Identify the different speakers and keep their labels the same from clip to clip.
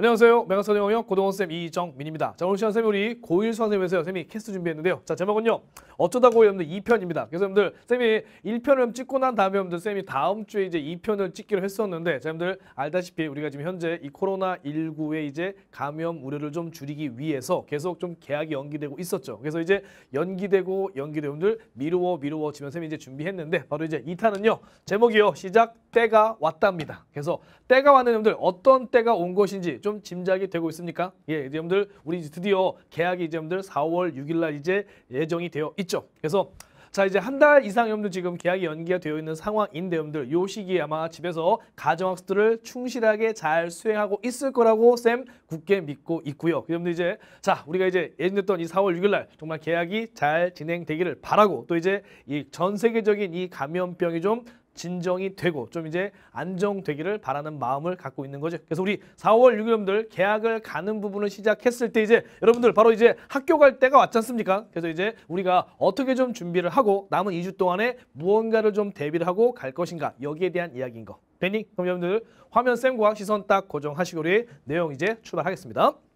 Speaker 1: 안녕하세요. 메가스터디 영역 고등원쌤 이정민입니다. 자, 오늘 시간 쌤이 우리 고1 수학쌤에서 쌤이 캐스트 준비했는데요. 자, 제목은요. 어쩌다 고 여러분들 2편입니다. 그래서 여러분들 쌤이 1편을 찍고 난 다음에 여러분들 쌤이 다음 주에 이제 2편을 찍기로 했었는데 자, 여러분들 알다시피 우리가 지금 현재 이 코로나19의 이제 감염 우려를 좀 줄이기 위해서 계속 좀 계약이 연기되고 있었죠. 그래서 이제 연기되고 연기되고 여러분들 미루어 미루어 지면 쌤이 이제 준비했는데 바로 이제 2탄은요. 제목이요. 시작 때가 왔답니다. 그래서 때가 왔는 여러분들 어떤 때가 온 것인지 좀 짐작이 되고 있습니까? 예, 이제 여러분들 우리 드디어 계약이 이제 여러분들 4월 6일 날 이제 예정이 되어 있죠. 그래서 자 이제 한 달 이상 여러분들 지금 계약이 연기가 되어 있는 상황인데 여러분들 요 시기에 아마 집에서 가정학습들을 충실하게 잘 수행하고 있을 거라고 쌤 굳게 믿고 있고요. 여러분들 이제 자 우리가 이제 예정됐던 이 4월 6일 날 정말 계약이 잘 진행되기를 바라고 또 이제 이 전 세계적인 이 감염병이 좀 진정이 되고 좀 이제 안정되기를 바라는 마음을 갖고 있는 거죠. 그래서 우리 4월 6일 여러분들 계약을 가는 부분을 시작했을 때 이제 여러분들 바로 이제 학교 갈 때가 왔지 않습니까? 그래서 이제 우리가 어떻게 좀 준비를 하고 남은 2주 동안에 무언가를 좀 대비를 하고 갈 것인가 여기에 대한 이야기인 거. 되니? 그럼 여러분들 화면 쌤과 시선 딱 고정하시고 우리 내용 이제 출발하겠습니다.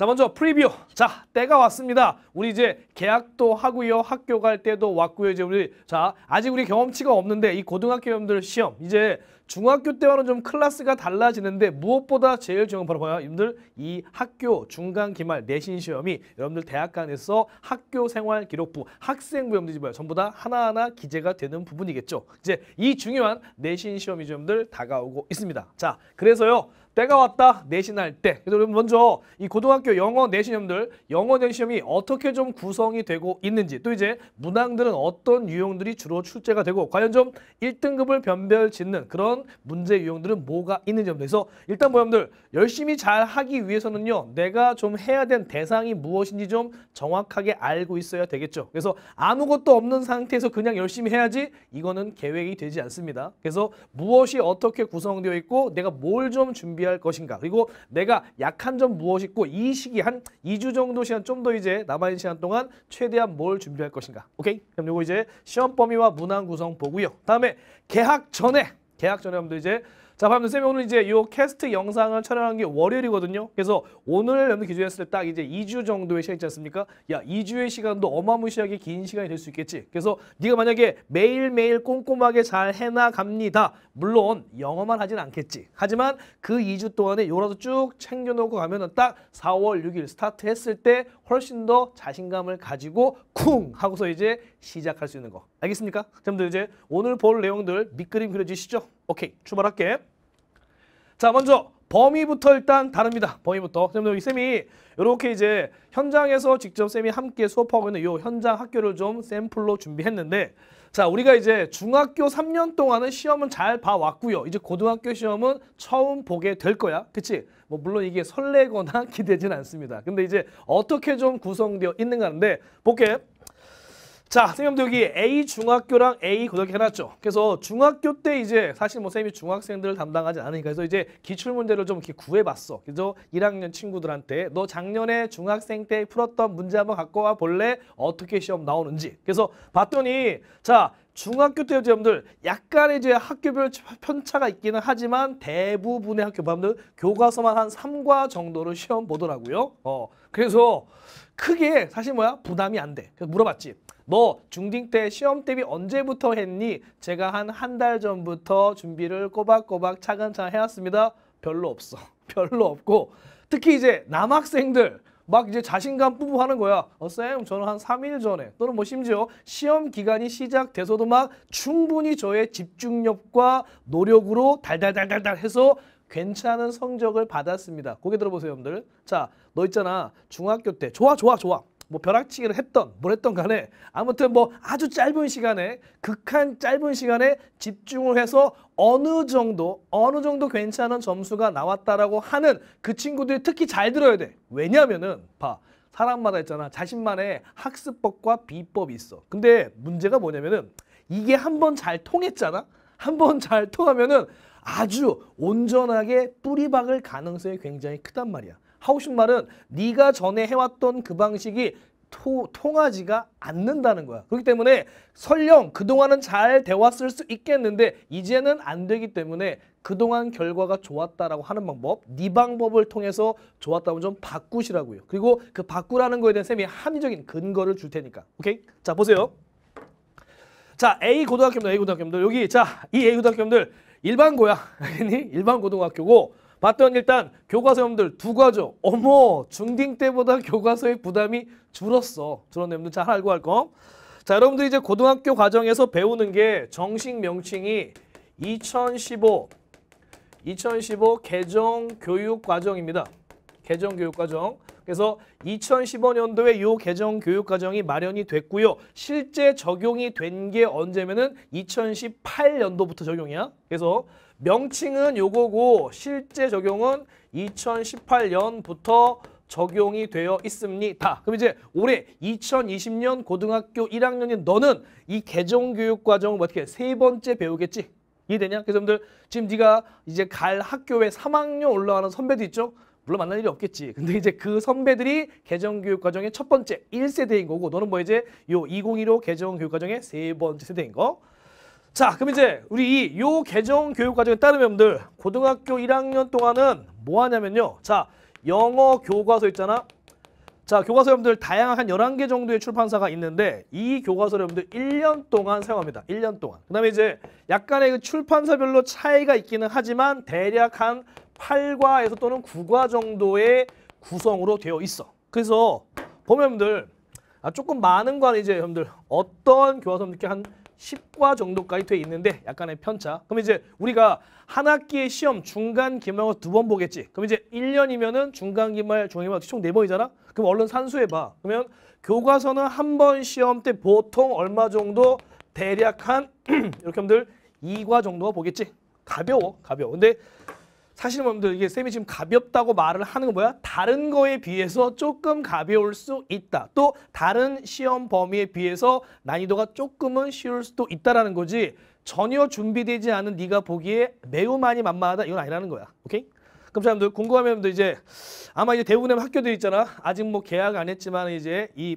Speaker 1: 자 먼저 프리뷰. 자 때가 왔습니다. 우리 이제 계약도 하고요. 학교 갈 때도 왔고요. 이제 우리 자 아직 우리 경험치가 없는데 이 고등학교 여러분들 시험. 이제 중학교 때와는 좀 클래스가 달라지는데 무엇보다 제일 중요한 바로 뭐야? 여러분들 이 학교 중간 기말 내신 시험이 여러분들 대학 간에서 학교 생활 기록부 학생부 여러분들이 뭐야? 전부 다 하나하나 기재가 되는 부분이겠죠. 이제 이 중요한 내신 시험이 여러분들 다가오고 있습니다. 자 그래서요 때가 왔다 내신할 때. 그래서 여러분 먼저 이 고등학교 영어 내신 시험들 영어 내신 시험이 어떻게 좀 구성이 되고 있는지 또 이제 문항들은 어떤 유형들이 주로 출제가 되고 과연 좀 1등급을 변별 짓는 그런 문제 유형들은 뭐가 있는지 그래서 일단 뭐 여러분들 열심히 잘 하기 위해서는요 내가 좀 해야 된 대상이 무엇인지 좀 정확하게 알고 있어야 되겠죠. 그래서 아무것도 없는 상태에서 그냥 열심히 해야지 이거는 계획이 되지 않습니다. 그래서 무엇이 어떻게 구성되어 있고 내가 뭘 좀 준비 준비 할 것인가? 그리고 내가 약한 점 무엇이 있고 이 시기 한 2주 정도 시간 좀 더 이제 남아있는 시간 동안 최대한 뭘 준비할 것인가? 오케이? 그럼 요거 이제 시험 범위와 문항 구성 보고요. 다음에 개학 전에 개학 전에 여러분들 이제 자, 반면 쌤이 오늘 이제 이 캐스트 영상을 촬영한 게 월요일이거든요. 그래서 오늘 여러분 기준했을 때 딱 이제 2주 정도의 시간 있지 않습니까? 야, 2주의 시간도 어마무시하게 긴 시간이 될 수 있겠지. 그래서 네가 만약에 매일매일 꼼꼼하게 잘 해나 갑니다. 물론 영어만 하진 않겠지. 하지만 그 2주 동안에 요거라도 쭉 챙겨놓고 가면은 딱 4월 6일 스타트 했을 때 훨씬 더 자신감을 가지고 쿵 하고서 이제 시작할 수 있는 거. 알겠습니까? 여러분들 이제 오늘 볼 내용들 밑그림 그려지시죠? 오케이, 출발할게. 자, 먼저 범위부터 일단 다릅니다. 범위부터. 여러분들 쌤이 이렇게 이제 현장에서 직접 쌤이 함께 수업하고 있는 이 현장 학교를 좀 샘플로 준비했는데 자, 우리가 이제 중학교 3년 동안은 시험은 잘 봐왔고요. 이제 고등학교 시험은 처음 보게 될 거야. 그치? 뭐 물론 이게 설레거나 기대진 않습니다. 근데 이제 어떻게 좀 구성되어 있는가 하는데 볼게. 자, 선생님도 여기 A 중학교랑 A 고등학교 해놨죠. 그래서 중학교 때 이제 사실 뭐 선생님이 중학생들을 담당하지 않으니까 그래서 이제 기출 문제를 좀 이렇게 구해봤어. 그래서 1학년 친구들한테 너 작년에 중학생 때 풀었던 문제 한번 갖고 와 볼래? 어떻게 시험 나오는지. 그래서 봤더니 자 중학교 때 여러분들 약간의 이제 학교별 편차가 있기는 하지만 대부분의 학교 여러분들 교과서만 한 3과 정도로 시험 보더라고요. 어 그래서 크게 사실 뭐야 부담이 안 돼. 그래서 물어봤지. 너 중딩 때 시험 대비 언제부터 했니? 제가 한 한 달 전부터 준비를 꼬박꼬박 차근차근 해왔습니다. 별로 없어. 별로 없고 특히 이제 남학생들 막 이제 자신감 뿜뿜하는 거야. 어, 쌤, 저는 한 3일 전에 또는 뭐 심지어 시험 기간이 시작돼서도 막 충분히 저의 집중력과 노력으로 달달달달달 해서 괜찮은 성적을 받았습니다. 고개 들어보세요, 여러분들. 자, 너 있잖아. 중학교 때 좋아, 좋아, 좋아. 뭐 벼락치기를 했던 뭘 했던 간에 아무튼 뭐 아주 짧은 시간에 극한 짧은 시간에 집중을 해서 어느 정도 어느 정도 괜찮은 점수가 나왔다라고 하는 그 친구들이 특히 잘 들어야 돼. 왜냐면은 봐. 사람마다 있잖아. 자신만의 학습법과 비법이 있어. 근데 문제가 뭐냐면은 이게 한 번 잘 통했잖아. 한 번 잘 통하면은 아주 온전하게 뿌리박을 가능성이 굉장히 크단 말이야. 하고 싶은 말은 네가 전에 해왔던 그 방식이 토, 통하지가 않는다는 거야. 그렇기 때문에 설령 그동안은 잘 되왔을 수 있겠는데 이제는 안 되기 때문에 그동안 결과가 좋았다라고 하는 방법, 네 방법을 통해서 좋았다면 좀 바꾸시라고요. 그리고 그 바꾸라는 거에 대한 쌤이 합리적인 근거를 줄 테니까. 오케이? 자, 보세요. 자, A 고등학교입니다. A 고등학교입니다. 여기 자, 이 A 고등학교들 일반 고야. 알겠니? 일반 고등학교고 봤더니 일단 교과서 여러분들 두 과죠. 어머, 중딩 때보다 교과서의 부담이 줄었어. 줄었네. 여러분들 잘 알고 할 거. 자, 여러분들 이제 고등학교 과정에서 배우는 게 정식 명칭이 2015 2015 개정 교육 과정입니다. 개정 교육 과정. 그래서 2015년도에 이 개정 교육 과정이 마련이 됐고요. 실제 적용이 된 게 언제면은 2018년도부터 적용이야. 그래서 명칭은 요거고 실제 적용은 2018년부터 적용이 되어 있습니다. 그럼 이제 올해 2020년 고등학교 1학년인 너는 이 개정 교육 과정을 뭐 어떻게 세 번째 배우겠지? 이해되냐? 그래서 여러분들 지금 네가 이제 갈 학교에 3학년 올라가는 선배도 있죠? 물론 만날 일이 없겠지. 근데 이제 그 선배들이 개정교육 과정의 첫 번째 1세대인 거고 너는 뭐 이제 요 2015 개정교육 과정의 세 번째 세대인 거. 자, 그럼 이제 우리 이 요 개정 교육 과정에 따르면 여러분들 고등학교 1학년 동안은 뭐 하냐면요. 자, 영어 교과서 있잖아. 자, 교과서 여러분들 다양한 한 11개 정도의 출판사가 있는데 이 교과서를 여러분들 1년 동안 사용합니다. 1년 동안. 그 다음에 이제 약간의 그 출판사별로 차이가 있기는 하지만 대략 한 8과에서 또는 9과 정도의 구성으로 되어 있어. 그래서 보면 여러분들 아, 조금 많은 과는 이제 여러분들 어떤 교과서는 이렇게 한 10과 정도까지 돼 있는데 약간의 편차. 그럼 이제 우리가 한 학기의 시험 중간 기말고 두 번 보겠지. 그럼 이제 1년이면은 중간 기말, 중간 기말 총네 번이잖아. 그럼 얼른 산수해 봐. 그러면 교과서는 한 번 시험 때 보통 얼마 정도 대략 한 이렇게 여러분들 2과 정도가 보겠지. 가벼워. 가벼워. 근데 사실 여러분들 이게 쌤이 지금 가볍다고 말을 하는 건 뭐야? 다른 거에 비해서 조금 가벼울 수 있다. 또 다른 시험 범위에 비해서 난이도가 조금은 쉬울 수도 있다라는 거지. 전혀 준비되지 않은 네가 보기에 매우 많이 만만하다 이건 아니라는 거야. 오케이? 그럼 사람들 궁금하면 이제 아마 이제 대부분의 학교들 있잖아. 아직 뭐 계약 안 했지만 이제 이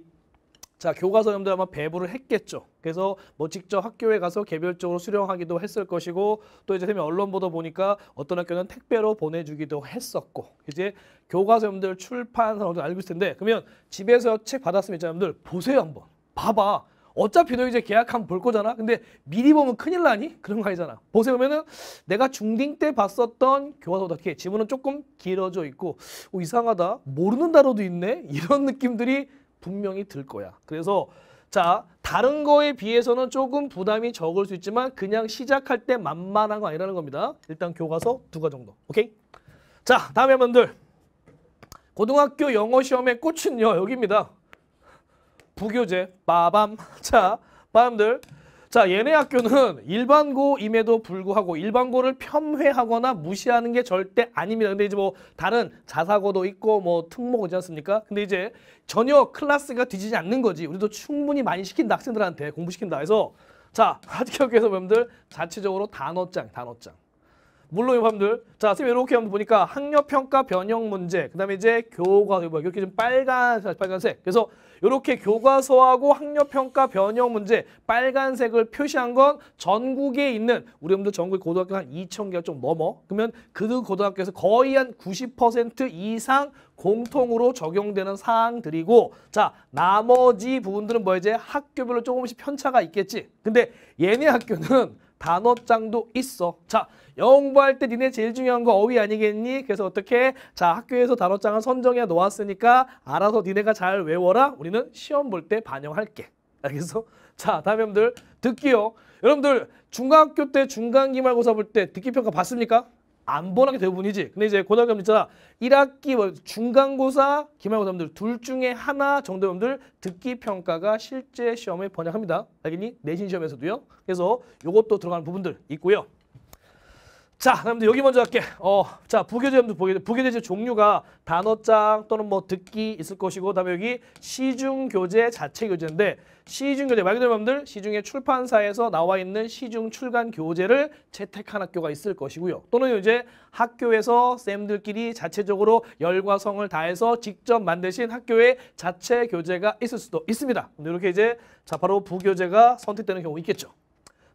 Speaker 1: 자, 교과서 여러분들 아마 배부를 했겠죠. 그래서 뭐 직접 학교에 가서 개별적으로 수령하기도 했을 것이고 또 이제 쌤이 언론 보도 보니까 어떤 학교는 택배로 보내주기도 했었고 이제 교과서 여러분들 출판사도 알고 있을 텐데 그러면 집에서 책 받았으면 있잖아요. 여러분들 보세요 한번. 봐봐. 어차피 너 이제 계약하면 볼 거잖아. 근데 미리 보면 큰일 나니? 그런 거 아니잖아. 보세요 보면은 내가 중딩 때 봤었던 교과서도 어떻게 지문은 조금 길어져 있고 어, 이상하다. 모르는 단어도 있네. 이런 느낌들이 분명히 들 거야. 그래서 자 다른 거에 비해서는 조금 부담이 적을 수 있지만 그냥 시작할 때 만만한 거 아니라는 겁니다. 일단 교과서 두 가 정도. 오케이? 자 다음에 분들 고등학교 영어 시험의 꽃은요 여기입니다. 부교재 빠밤. 자 빠밤들 자, 얘네 학교는 일반고임에도 불구하고 일반고를 폄훼하거나 무시하는 게 절대 아닙니다. 근데 이제 뭐 다른 자사고도 있고 뭐 특목이지 뭐 않습니까? 근데 이제 전혀 클래스가 뒤지지 않는 거지. 우리도 충분히 많이 시킨다 학생들한테 공부시킨다 해서 자, 하드교육에서 여러분들 자체적으로 단어장, 단어장. 물론 여러분들. 자 선생님 이렇게 한번 보니까 학력평가 변형 문제 그 다음에 이제 교과서 뭐 이렇게 좀 빨간 빨간색. 그래서 이렇게 교과서하고 학력평가 변형 문제 빨간색을 표시한 건 전국에 있는 우리 여러분들 전국 고등학교 한 2천 개가 좀 넘어. 그러면 그 고등학교에서 거의 한 90% 이상 공통으로 적용되는 사항들이고 자 나머지 부분들은 뭐 이제 학교별로 조금씩 편차가 있겠지. 근데 얘네 학교는 단어장도 있어. 자, 영어 공부할 때 니네 제일 중요한 거 어휘 아니겠니? 그래서 어떻게? 자, 학교에서 단어장을 선정해 놓았으니까 알아서 니네가 잘 외워라. 우리는 시험 볼 때 반영할게. 알겠어? 자, 다음 여러분들 듣기요. 여러분들 중학교 때 중간 기말고사 볼 때 듣기 평가 봤습니까? 안 보는 게 대부분이지. 근데 이제 고등학교 있잖아. 1학기 뭐 중간고사, 기말고사분들 둘 중에 하나 정도 여러분들 듣기 평가가 실제 시험에 번역합니다. 알겠니? 내신 시험에서도요. 그래서 이것도 들어가는 부분들 있고요. 자, 여러분들 여기 먼저 할게. 어, 자, 부교재 여러분들 보게 부교재 종류가 단어장 또는 뭐 듣기 있을 것이고 그다음에 여기 시중 교재 자체 교재인데 시중 교재 말 그대로 여러분들 시중의 출판사에서 나와 있는 시중 출간 교재를 채택한 학교가 있을 것이고요. 또는 이제 학교에서 쌤들끼리 자체적으로 열과 성을 다해서 직접 만드신 학교의 자체 교재가 있을 수도 있습니다. 이렇게 이제 자 바로 부교재가 선택되는 경우 있겠죠.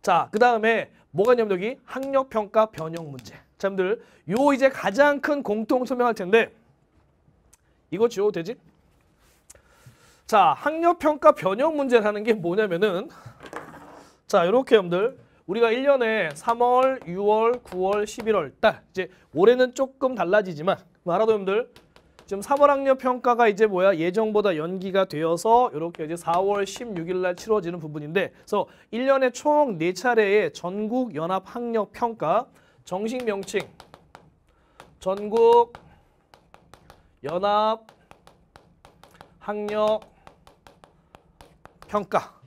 Speaker 1: 자, 그 다음에 뭐가 있냐면 여기 학력평가 변형 문제. 자, 여러분들 요 이제 가장 큰 공통 설명할 텐데 이거 지워도 되지? 자, 학력평가 변형 문제라는 게 뭐냐면은 자, 이렇게 여러분들 우리가 1년에 3월, 6월, 9월, 11월 달 이제 올해는 조금 달라지지만 뭐 알아도 여러분들 지금 3월 학력 평가가 이제 뭐야? 예정보다 연기가 되어서 이렇게 이제 4월 16일 날 치러지는 부분인데 그래서 1년에 총 4차례의 전국 연합 학력 평가 정식 명칭 전국 연합 학력 평가?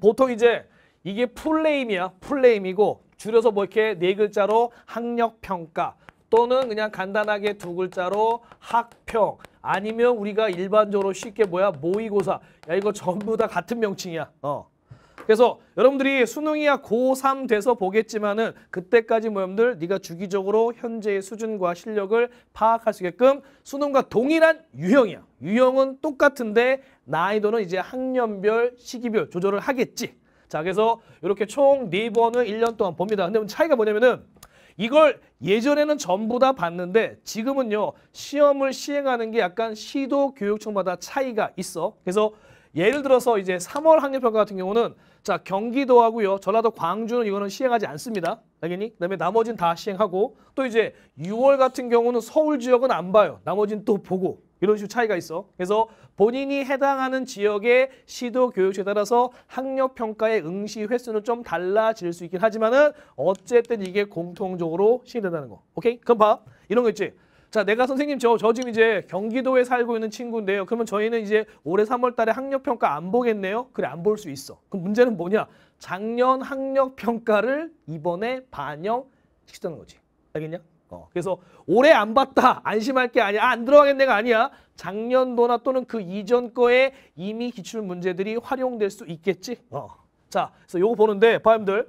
Speaker 1: 보통 이제 이게 풀네임이야. 풀네임이고 줄여서 뭐 이렇게 네 글자로 학력 평가 또는 그냥 간단하게 두 글자로 학평. 아니면 우리가 일반적으로 쉽게 뭐야? 모의고사. 야 이거 전부 다 같은 명칭이야. 어. 그래서 여러분들이 수능이야 고3 돼서 보겠지만은 그때까지 뭐 여러분들 네가 주기적으로 현재의 수준과 실력을 파악할 수 있게끔 수능과 동일한 유형이야. 유형은 똑같은데 난이도는 이제 학년별 시기별 조절을 하겠지. 자 그래서 이렇게 총 네 번을 1년 동안 봅니다. 근데 차이가 뭐냐면은 이걸 예전에는 전부 다 봤는데 지금은요 시험을 시행하는 게 약간 시도 교육청마다 차이가 있어. 그래서 예를 들어서 이제 3월 학력평가 같은 경우는 자 경기도하고요 전라도 광주는 이거는 시행하지 않습니다. 알겠니? 그다음에 나머지는 다 시행하고 또 이제 6월 같은 경우는 서울 지역은 안 봐요. 나머지는 또 보고 이런 식으로 차이가 있어. 그래서 본인이 해당하는 지역의 시도 교육청에 따라서 학력 평가의 응시 횟수는 좀 달라질 수 있긴 하지만은 어쨌든 이게 공통적으로 시행된다는 거. 오케이? 그럼 봐. 이런 거 있지. 자, 내가 선생님 저, 저 지금 이제 경기도에 살고 있는 친구인데요. 그러면 저희는 이제 올해 3월 달에 학력 평가 안 보겠네요. 그래, 안 볼 수 있어. 그럼 문제는 뭐냐? 작년 학력 평가를 이번에 반영시키는 거지. 알겠냐? 어, 그래서 올해 안 봤다 안심할 게 아니야. 아, 안 들어가겠네가 아니야. 작년도나 또는 그 이전 거에 이미 기출 문제들이 활용될 수 있겠지? 어. 자 그래서 요거 보는데 바람들.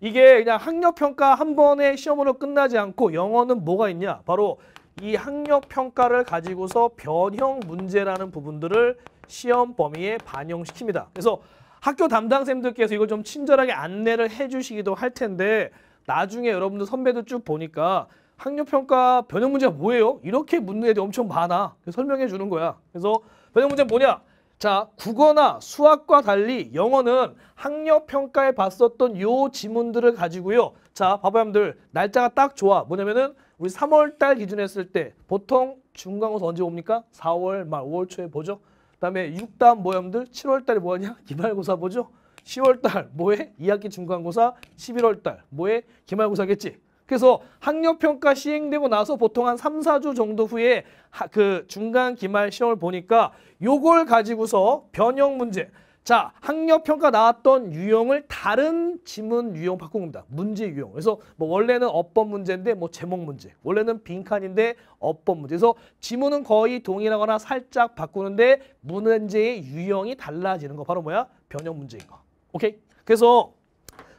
Speaker 1: 이게 그냥 학력 평가 한 번의 시험으로 끝나지 않고 영어는 뭐가 있냐? 바로 이 학력 평가를 가지고서 변형 문제라는 부분들을 시험 범위에 반영시킵니다. 그래서 학교 담당쌤들께서 이걸 좀 친절하게 안내를 해주시기도 할 텐데 나중에 여러분들 선배들 쭉 보니까 학력평가 변형 문제가 뭐예요? 이렇게 묻는 애들이 엄청 많아. 설명해 주는 거야. 그래서 변형 문제는 뭐냐? 자, 국어나 수학과 달리 영어는 학력평가에 봤었던 요 지문들을 가지고요. 자, 봐봐요, 여러분들. 날짜가 딱 좋아. 뭐냐면은 우리 3월 달 기준 했을 때 보통 중간고사 언제 옵니까? 4월 말 5월 초에 보죠. 그다음에 6다음 뭐 여러분들 7월 달에 뭐하냐? 기말고사 보죠. 10월 달 뭐해? 2학기 중간고사, 11월 달 뭐해? 기말고사겠지. 그래서 학력평가 시행되고 나서 보통 한 3, 4주 정도 후에 하, 그 중간 기말 시험을 보니까 요걸 가지고서 변형 문제. 자, 학력평가 나왔던 유형을 다른 지문 유형 바꾼 겁니다. 문제 유형. 그래서 뭐 원래는 어법 문제인데 뭐 제목 문제. 원래는 빈칸인데 어법 문제. 그래서 지문은 거의 동일하거나 살짝 바꾸는데 문제의 유형이 달라지는 거. 바로 뭐야? 변형 문제인 거. 오케이? 그래서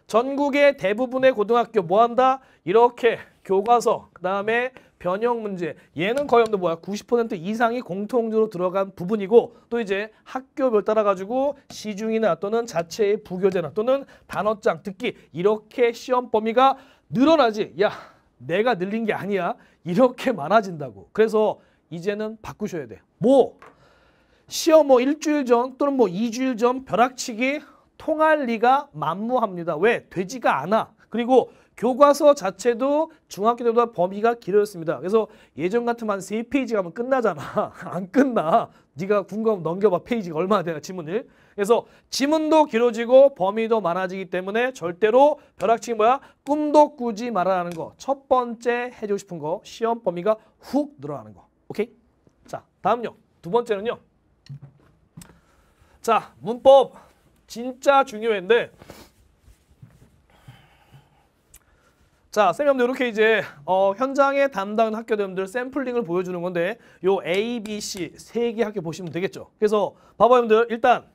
Speaker 1: 전국의 대부분의 고등학교 뭐 한다? 이렇게 교과서, 그 다음에 변형 문제. 얘는 거의 없는 뭐야? 90% 이상이 공통적으로 들어간 부분이고 또 이제 학교별 따라 가지고 시중이나 또는 자체의 부교재나 또는 단어장, 듣기 이렇게 시험 범위가 늘어나지. 야, 내가 늘린 게 아니야. 이렇게 많아진다고. 그래서 이제는 바꾸셔야 돼. 뭐 시험 뭐 일주일 전 또는 뭐 이주일 전 벼락치기 통할 리가 만무합니다. 왜? 되지가 않아. 그리고 교과서 자체도 중학교 때보다 범위가 길어졌습니다. 그래서 예전 같으면 한 세페이지 가면 끝나잖아. 안 끝나. 네가 궁금하면 넘겨봐. 페이지가 얼마나 되나 지문을. 그래서 지문도 길어지고 범위도 많아지기 때문에 절대로 벼락치기 뭐야? 꿈도 꾸지 말아라는 거. 첫 번째 해주고 싶은 거. 시험 범위가 훅 늘어나는 거. 오케이? 자, 다음요. 두 번째는요. 자, 문법. 진짜 중요한데 자, 쌤님들 이렇게 이제 어, 현장에 담당 학교들님들 샘플링을 보여주는 건데 요 A, B, C 세 개 학교 보시면 되겠죠. 그래서 봐봐요, 여러분들 일단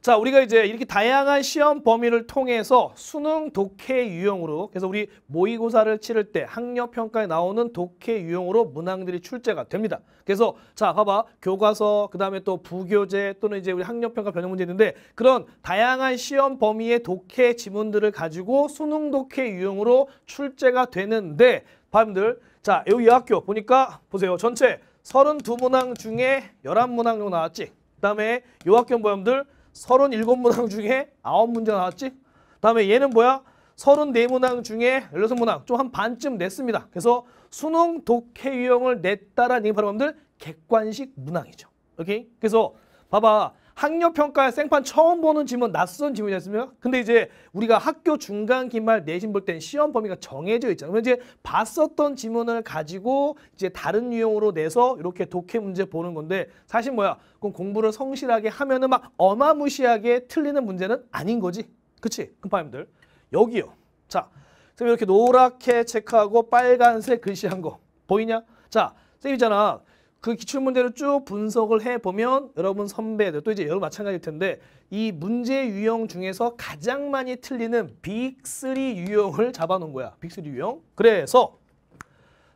Speaker 1: 자, 우리가 이제 이렇게 다양한 시험 범위를 통해서 수능 독해 유형으로 그래서 우리 모의고사를 치를 때 학력 평가에 나오는 독해 유형으로 문항들이 출제가 됩니다. 그래서 자, 봐봐. 교과서, 그다음에 또 부교재 또는 이제 우리 학력 평가 변형 문제 있는데 그런 다양한 시험 범위의 독해 지문들을 가지고 수능 독해 유형으로 출제가 되는데 여러분들 자, 여기 이 학교 보니까 보세요. 전체 32문항 중에 11문항 정도 나왔지. 그다음에 요 학교 모형들 37 문항 중에 9문제 나왔지? 다음에 얘는 뭐야? 34문항 중에 16문항 좀 한 반쯤 냈습니다. 그래서 수능 독해 유형을 냈다라는 얘기 바로 여러분들 객관식 문항이죠. 오케이? 그래서 봐봐. 학력 평가에 생판 처음 보는 지문 낯선 지문이 었습니까 근데 이제 우리가 학교 중간 기말 내신 볼 땐 시험 범위가 정해져 있잖아요. 그럼 이제 봤었던 지문을 가지고 이제 다른 유형으로 내서 이렇게 독해 문제 보는 건데 사실 뭐야? 그럼 공부를 성실하게 하면은 막 어마무시하게 틀리는 문제는 아닌 거지. 그치? 금파님들. 여기요. 자, 쌤 이렇게 노랗게 체크하고 빨간색 글씨한 거 보이냐? 자, 쌤이잖아. 그 기출문제를 쭉 분석을 해보면 여러분 선배들 또 이제 여러분 마찬가지일 텐데 이 문제 유형 중에서 가장 많이 틀리는 빅3 유형을 잡아놓은 거야. 빅3 유형. 그래서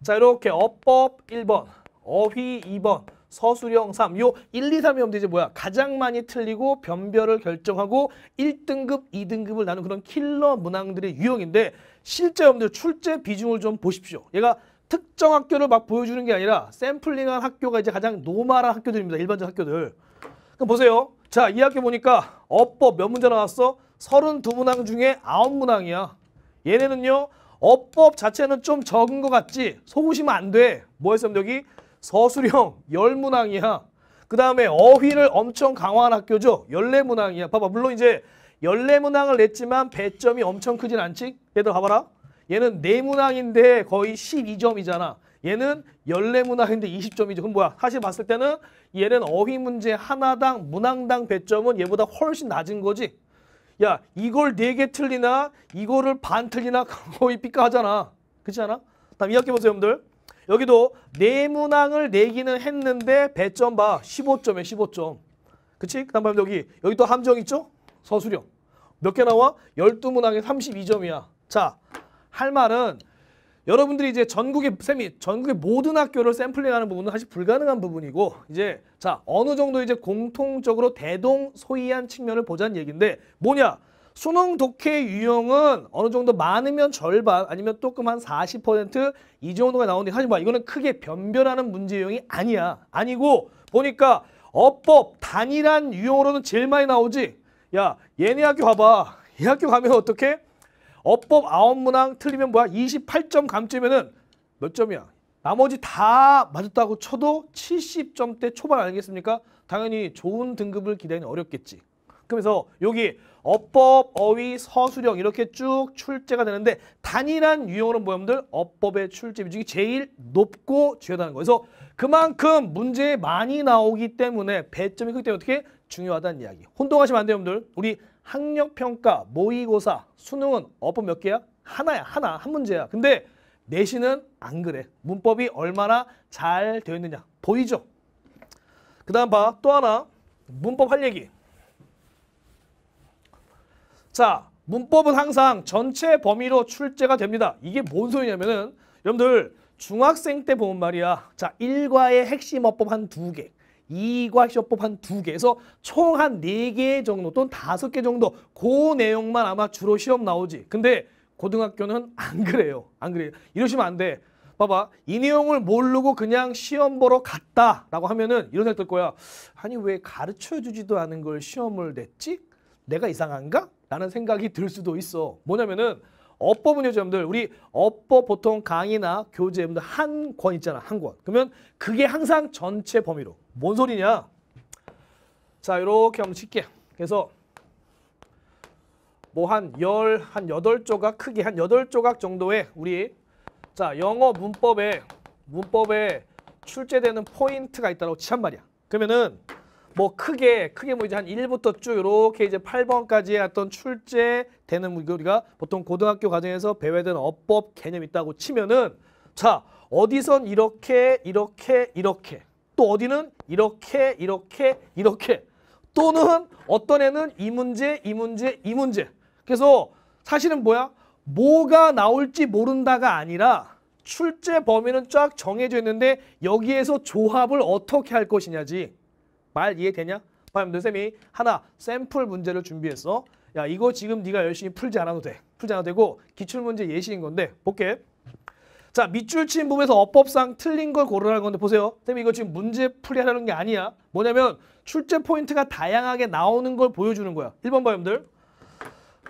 Speaker 1: 자 이렇게 어법 1번, 어휘 2번, 서술형 3. 요 1, 2, 3이 없는데 이제 뭐야? 가장 많이 틀리고 변별을 결정하고 1등급, 2등급을 나눈 그런 킬러 문항들의 유형인데 실제 여러분들 출제 비중을 좀 보십시오. 얘가 특정 학교를 막 보여주는 게 아니라 샘플링한 학교가 이제 가장 normal한 학교들입니다. 일반적 학교들. 그럼 보세요. 자, 이 학교 보니까 어법 몇 문제 나왔어? 32문항 중에 9문항이야. 얘네는요. 어법 자체는 좀 적은 것 같지? 속으시면 안 돼. 뭐 했으면 여기 서술형 10문항이야. 그 다음에 어휘를 엄청 강화한 학교죠. 14문항이야. 봐봐. 물론 이제 14문항을 냈지만 배점이 엄청 크진 않지? 얘들 봐봐라. 얘는 4문항인데 거의 12점이잖아. 얘는 14문항인데 20점이죠. 그럼 뭐야? 사실 봤을 때는 얘는 어휘 문제 하나당 문항당 배점은 얘보다 훨씬 낮은 거지. 야 이걸 4개 틀리나 이거를 반 틀리나 거의 삐까하잖아. 그렇지 않아? 다음 이 학기 보세요 여러분들. 여기도 네 문항을 내기는 했는데 배점 봐. 15점에 15점. 그치? 그 다음 여기 여기 또 함정 있죠? 서술형. 몇 개 나와? 12문항에 32점이야. 자, 할 말은 여러분들이 이제 전국의 쌤이 전국의 모든 학교를 샘플링하는 부분은 사실 불가능한 부분이고 이제 자 어느 정도 이제 공통적으로 대동소이한 측면을 보자는 얘기인데 뭐냐? 수능 독해 유형은 어느 정도 많으면 절반 아니면 조금 한 40%이 정도가 나오는데 뭐 이거는 크게 변별하는 문제 유형이 아니야. 아니고 보니까 어법 단일한 유형으로는 제일 많이 나오지? 야 얘네 학교 가봐. 이 학교 가면 어떻게 어법 아홉 문항 틀리면 뭐야? 28점 감점이면은 몇 점이야? 나머지 다 맞았다고 쳐도 70점대 초반 아니겠습니까? 당연히 좋은 등급을 기대하기는 어렵겠지. 그래서 여기 어법, 어휘, 서술형 이렇게 쭉 출제가 되는데 단일한 유형으로 모형들 어법의 출제 비중이 제일 높고 중요하다는 거예요. 그래서 그만큼 문제 많이 나오기 때문에 배점이 크기 때문에 어떻게 중요하다는 이야기. 혼동하시면 안 돼요, 여러분들. 우리 학력평가, 모의고사, 수능은 어법 몇 개야? 하나야, 하나, 한 문제야. 근데 내신은 안 그래. 문법이 얼마나 잘 되어 있느냐. 보이죠? 그 다음 봐. 또 하나. 문법 할 얘기. 자, 문법은 항상 전체 범위로 출제가 됩니다. 이게 뭔 소리냐면은 여러분들 중학생 때 보면 말이야. 자, 일과의 핵심 어법 한 두 개. 이과시법 한 두 개에서 총 한 네 개 정도 또는 다섯 개 정도 그 내용만 아마 주로 시험 나오지. 근데 고등학교는 안 그래요. 안 그래요. 이러시면 안 돼. 봐봐. 이 내용을 모르고 그냥 시험 보러 갔다라고 하면은 이런 생각 들 거야. 아니 왜 가르쳐 주지도 않은 걸 시험을 냈지? 내가 이상한가? 라는 생각이 들 수도 있어. 뭐냐면은 어법은 여러분들 우리 어법 보통 강의나 교재 여러분들 한 권 있잖아. 한 권. 그러면 그게 항상 전체 범위로 뭔 소리냐? 자, 이렇게 한번 칠게. 그래서 뭐 한 열, 한 여덟 조각 크기 한 여덟 조각 정도의 우리 자, 영어 문법에 문법에 출제되는 포인트가 있다고 치란 말이야. 그러면은 뭐 크게 크게 뭐 이제 한 1부터 쭉 이렇게 이제 8번까지의 어떤 출제 되는 뭐 우리가 보통 고등학교 과정에서 되는 어법 개념 있다고 치면은 자 어디선 이렇게 이렇게 이렇게 또 어디는 이렇게 이렇게 이렇게 또는 어떤 애는 이 문제 이 문제 이 문제. 그래서 사실은 뭐야? 뭐가 나올지 모른다가 아니라 출제 범위는 쫙 정해져 있는데 여기에서 조합을 어떻게 할 것이냐지 말 이해되냐? 봐요 쌤이 하나 샘플 문제를 준비했어 야 이거 지금 네가 열심히 풀지 않아도 돼 풀지 않아도 되고 기출문제 예시인 건데 볼게 자 밑줄 친 부분에서 어법상 틀린 걸 고르라는 건데 보세요. 쌤이 이거 지금 문제 풀이하라는 게 아니야. 뭐냐면 출제 포인트가 다양하게 나오는 걸 보여주는 거야. 1번 봐요, 여러분들.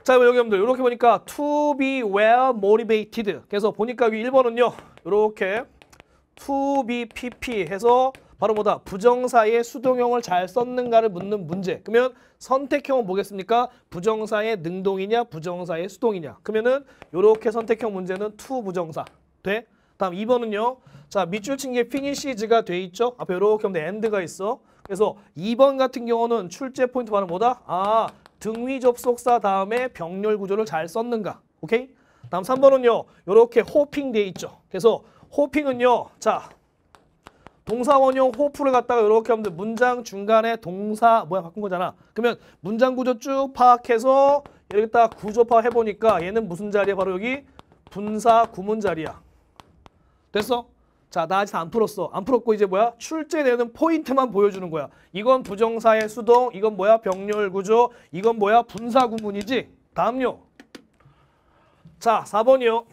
Speaker 1: 자, 여기 여러분들 이렇게 보니까 to be well motivated. 그래서 보니까 여기 1번은요. 이렇게 to be pp 해서 바로 뭐다? 부정사의 수동형을 잘 썼는가를 묻는 문제. 그러면 선택형은 뭐겠습니까? 부정사의 능동이냐, 부정사의 수동이냐. 그러면은 이렇게 선택형 문제는 to 부정사. 돼? 다음 2번은요. 자, 밑줄 친게 finishes,가 돼 있죠? 앞에 이렇게 하면 end가 있어. 그래서 2번 같은 경우는 출제 포인트 바로 뭐다? 아, 등위 접속사 다음에 병렬 구조를 잘 썼는가. 오케이? 다음 3번은요. 이렇게 호핑 돼 있죠. 그래서 호핑은요. 자, 동사 원형 호프를 갖다가 이렇게 하면 문장 중간에 동사 뭐야 바꾼 거잖아. 그러면 문장 구조 쭉 파악해서 여기다 구조 파악 해 보니까 얘는 무슨 자리야? 바로 여기 분사 구문 자리야. 됐어? 자, 나 아직 안 풀었어. 안 풀었고 이제 뭐야? 출제되는 포인트만 보여주는 거야. 이건 부정사의 수동, 이건 뭐야? 병렬 구조, 이건 뭐야? 분사 구문이지. 다음요. 자, 4번이요.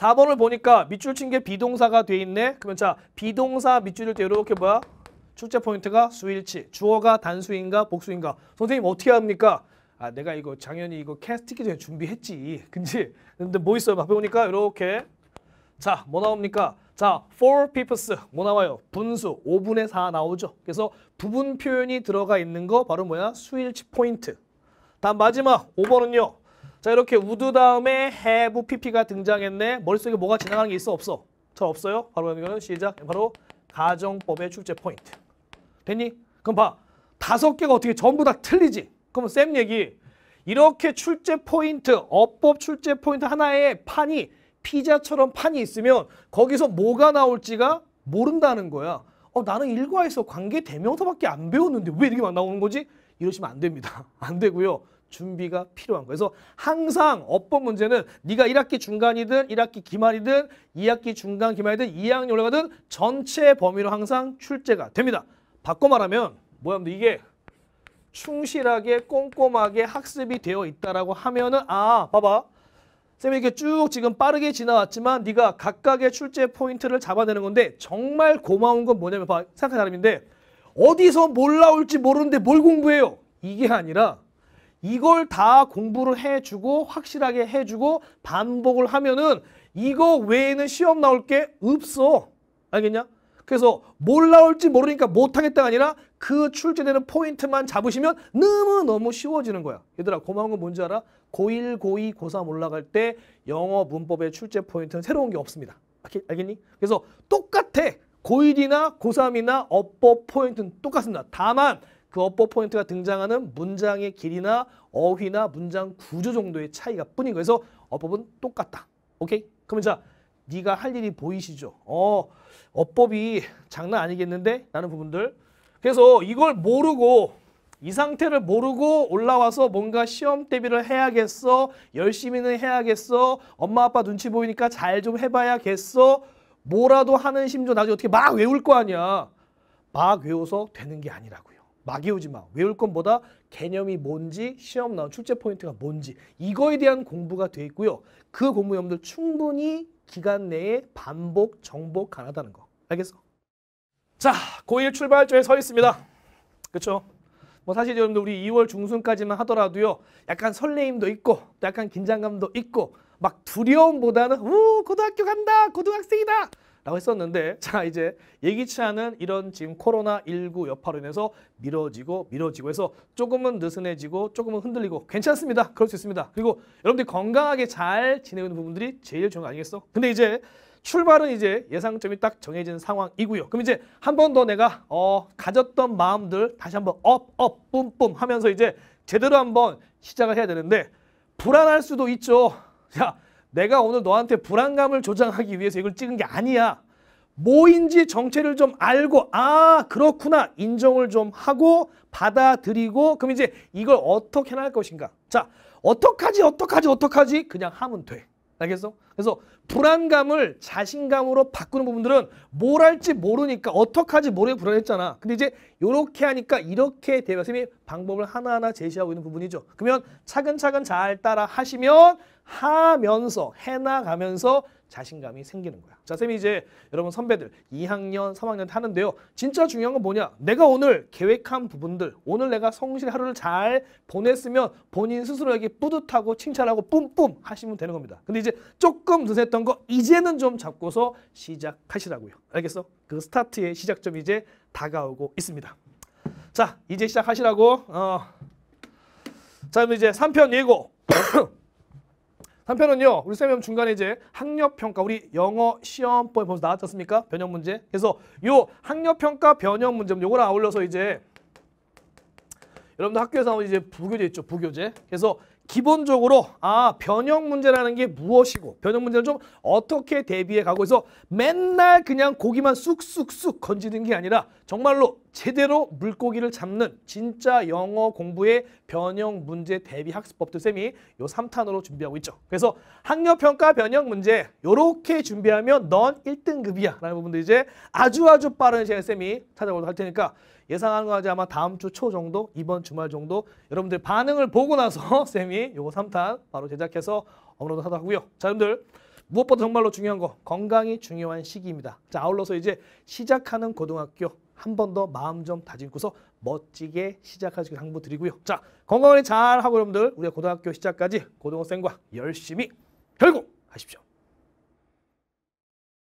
Speaker 1: 4번을 보니까 밑줄 친 게 비동사가 돼 있네. 그러면 자, 비동사 밑줄일 때 이렇게 뭐야? 출제 포인트가 수일치. 주어가 단수인가 복수인가. 선생님 어떻게 합니까? 아, 내가 이거 당연히 이거 캐스트 찍기 전에 준비했지. 근데 근데 뭐 있어요? 앞에 보니까 이렇게 자, 뭐 나옵니까? 자, four fifths 뭐 나와요? 분수 5분의 4 나오죠. 그래서 부분 표현이 들어가 있는 거 바로 뭐야? 수일치 포인트. 다음 마지막 5번은요. 자, 이렇게 would 다음에 have pp가 등장했네. 머릿속에 뭐가 지나가는 게 있어 없어? 잘 없어요. 바로 이거는 시작. 바로 가정법의 출제 포인트. 됐니? 그럼 봐. 다섯 개가 어떻게 전부 다 틀리지? 그러면 쌤 얘기 이렇게 출제 포인트, 어법 출제 포인트 하나에 판이 피자처럼 판이 있으면 거기서 뭐가 나올지가 모른다는 거야. 어, 나는 일과에서 관계 대명사밖에 안 배웠는데 왜 이렇게만 나오는 거지? 이러시면 안 됩니다. 안 되고요. 준비가 필요한 거예요. 그래서 항상 어법 문제는 네가 1학기 중간이든 1학기 기말이든 2학기 중간 기말이든 2학년 올라가든 전체 범위로 항상 출제가 됩니다. 바꿔 말하면 뭐야 이게 충실하게 꼼꼼하게 학습이 되어 있다라고 하면은 아 봐봐 쌤이 이렇게 쭉 지금 빠르게 지나왔지만 네가 각각의 출제 포인트를 잡아내는 건데 정말 고마운 건 뭐냐면 봐 생각한 사람인데 어디서 뭘 나올지 모르는데 뭘 공부해요 이게 아니라 이걸 다 공부를 해주고 확실하게 해주고 반복을 하면은 이거 외에는 시험 나올 게 없어 알겠냐? 그래서 뭘 나올지 모르니까 못하겠다가 아니라 그 출제되는 포인트만 잡으시면 너무너무 쉬워지는 거야. 얘들아 고마운 건 뭔지 알아? 고1, 고2, 고3 올라갈 때 영어 문법의 출제 포인트는 새로운 게 없습니다. 알겠니? 그래서 똑같아. 고1이나 고3이나 어법 포인트는 똑같습니다. 다만 그 어법 포인트가 등장하는 문장의 길이나 어휘나 문장 구조 정도의 차이가 뿐인 거예요. 그래서 어법은 똑같다. 오케이? 그러면 자, 네가 할 일이 보이시죠? 어, 어법이 장난 아니겠는데? 라는 부분들. 그래서 이걸 모르고 이 상태를 모르고 올라와서 뭔가 시험 대비를 해야겠어. 열심히는 해야겠어. 엄마 아빠 눈치 보이니까 잘 좀 해봐야겠어. 뭐라도 하는 심정 나중에 어떻게 막 외울 거 아니야. 막 외워서 되는 게 아니라고요. 막 외우지 마. 외울 것보다 개념이 뭔지 시험 나온 출제 포인트가 뭔지 이거에 대한 공부가 돼 있고요. 그 공부 여러분들 충분히 기간 내에 반복, 정복 가능하다는 거. 알겠어? 자, 고1 출발조에 서 있습니다. 그렇죠? 뭐 사실 여러분들 우리 2월 중순까지만 하더라도요. 약간 설레임도 있고 또 약간 긴장감도 있고 막 두려움보다는 우 고등학교 간다 고등학생이다 라고 했었는데 자 이제 예기치 않은 이런 지금 코로나19 여파로 인해서 미뤄지고 미뤄지고 해서 조금은 느슨해지고 조금은 흔들리고 괜찮습니다. 그럴 수 있습니다. 그리고 여러분들이 건강하게 잘 지내고 있는 부분들이 제일 중요한 거 아니겠어? 근데 이제 출발은 이제 예상점이 딱 정해진 상황이고요. 그럼 이제 한 번 더 내가 어, 가졌던 마음들 다시 한번 up, up, 뿜뿜 하면서 이제 제대로 한번 시작을 해야 되는데 불안할 수도 있죠. 야, 내가 오늘 너한테 불안감을 조장하기 위해서 이걸 찍은 게 아니야. 뭐인지 정체를 좀 알고 아 그렇구나 인정을 좀 하고 받아들이고 그럼 이제 이걸 어떻게 할 것인가 자 어떡하지 어떡하지 어떡하지 그냥 하면 돼 알겠어? 그래서 불안감을 자신감으로 바꾸는 부분들은 뭘 할지 모르니까 어떡하지 모르게 불안했잖아. 근데 이제 이렇게 하니까 이렇게 되면 선생님이 방법을 하나하나 제시하고 있는 부분이죠. 그러면 차근차근 잘 따라 하시면 하면서 해나가면서 자신감이 생기는 거야. 자, 쌤이 이제 여러분 선배들 2학년, 3학년 때 하는데요. 진짜 중요한 건 뭐냐? 내가 오늘 계획한 부분들, 오늘 내가 성실히 하루를 잘 보냈으면 본인 스스로에게 뿌듯하고 칭찬하고 뿜뿜 하시면 되는 겁니다. 근데 이제 조금 늦었던 거 이제는 좀 잡고서 시작하시라고요. 알겠어? 그 스타트의 시작점이 이제 다가오고 있습니다. 자, 이제 시작하시라고. 어. 자, 그럼 이제 3편 예고. 한편은요 우리 쌤이 중간에 이제 학력 평가 우리 영어 시험법에 벌써 나왔지 않습니까? 변형 문제. 그래서 요 학력 평가 변형 문제 요거랑 아울러서 이제 여러분들 학교에서 나오는 이제 부교재 있죠 부교재. 그래서 기본적으로 아 변형 문제라는 게 무엇이고 변형 문제를 좀 어떻게 대비해 가고 있어 맨날 그냥 고기만 쑥쑥쑥 건지는 게 아니라 정말로 제대로 물고기를 잡는 진짜 영어 공부의 변형 문제 대비 학습법도 쌤이 요 3탄으로 준비하고 있죠. 그래서 학력 평가 변형 문제 요렇게 준비하면 넌 1등급이야 라는 부분도 이제 아주 아주 빠른 시간에 쌤이 찾아보도록 할 테니까 예상하는 거 아마 다음 주 초 정도 이번 주말 정도 여러분들 반응을 보고 나서 쌤이 요거 3탄 바로 제작해서 업로드 하도록 하고요. 자 여러분들 무엇보다 정말로 중요한 거 건강이 중요한 시기입니다. 자 아울러서 이제 시작하는 고등학교 한 번 더 마음 좀 다짐고서 멋지게 시작하시길 당부드리고요. 자 건강을 잘 하고 여러분들 우리 고등학교 시작까지 고등학생과 열심히 결국 하십시오.